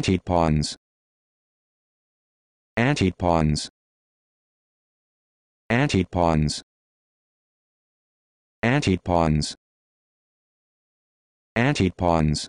Antipons. Antipons. Antipons. Antipons. Antipons.